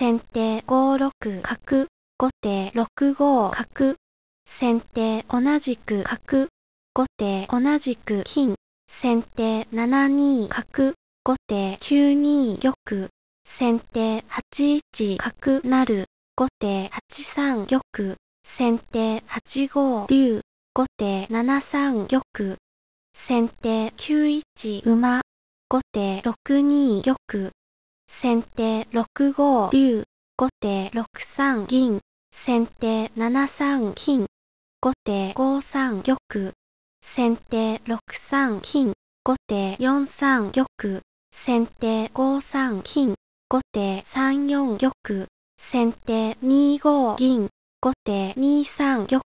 先手5六角、後手6五角、先手同じく角、後手同じく金、先手7二角、後手9二玉、先手8一角成、後手8三玉、先手8五竜、後手7三玉、先手9一馬、後手6二玉、先手6五竜、後手6三銀、先手7三金、後手5三玉、先手6三金、後手4三玉、先手5三金、後手3四玉、先手2五銀、後手2三玉、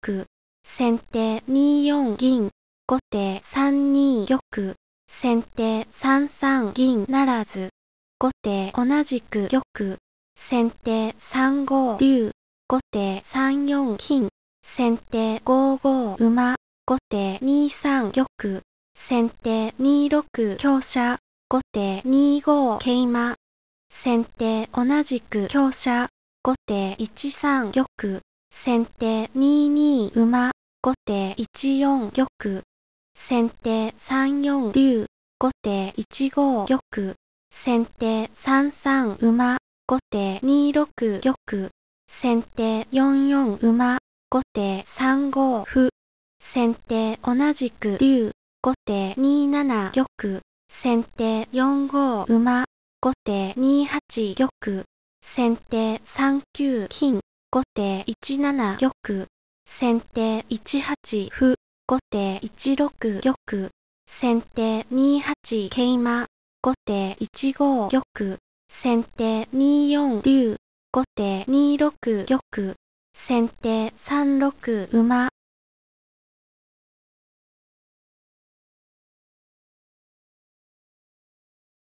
先手2四銀、後手3二玉、先手3三銀ならず、後手同じく玉、先手3五竜、後手3四金、先手5五馬、後手2三玉、先手2六香車、後手2五桂馬、先手同じく香車、後手1三玉、先手2二馬、後手1四玉、先手3四竜、後手1五玉、先手3三馬、後手2六玉、先手4四馬、後手3五歩、先手同じく竜、後手2七玉、先手4五馬、後手2八玉、先手3九金、後手1七玉、先手1八歩、後手1六玉、先手2八桂馬、後手1五玉、先手2四竜、後手2六玉、先手3六馬、